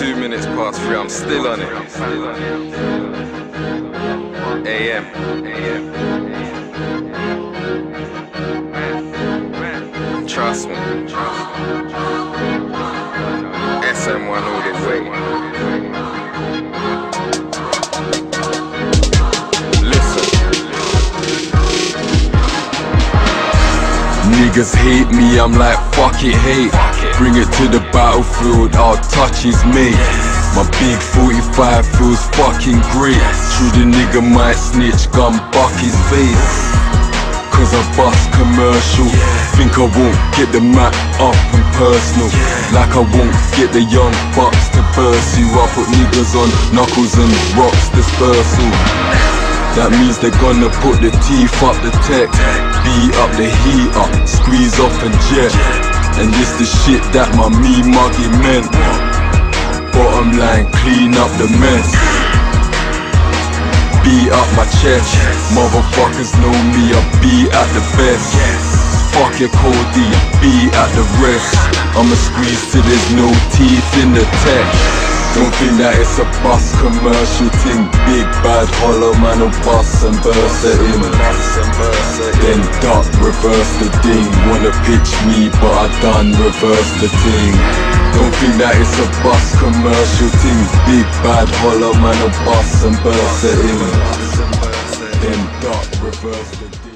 Two minutes past three, I'm still on it. AM. AM. Trust me. SN1 all the way. Niggas hate me, I'm like fuck it, hate. Bring it to the battlefield, I'll touch his mate. My big 45 feels fucking great. True the nigga might snitch, gun buck his face. Cause I bust commercial. Think I won't get the mat up and personal. Like I won't get the young bucks to burst you. I put niggas on knuckles and rocks dispersal. That means they're gonna put the teeth up the tech, beat up the heat up, squeeze off and jet. And this the shit that my me muggy meant. Bottom line, clean up the mess. Beat up my chest. Motherfuckers know me, I be at the best. Fuck your Cody, be at the rest. I'ma squeeze till there's no teeth in the tech. Don't think that it's a bus commercial thing. Big bad hollow man will bust and burst it in. Then duck, reverse the ding. Wanna pitch me, but I done reverse the thing. Don't think that it's a bus commercial thing. Big bad hollow man will bust and burst it in. Then duck, reverse the.